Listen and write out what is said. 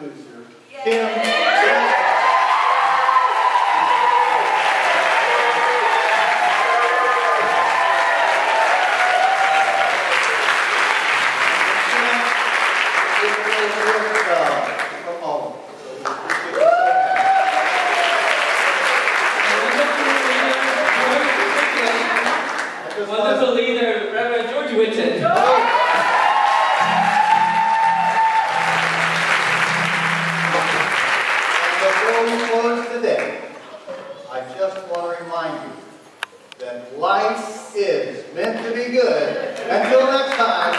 loser. Him. Wonderful leader, Reverend George Winton. Before we close today, I just want to remind you that life is meant to be good. Until next time,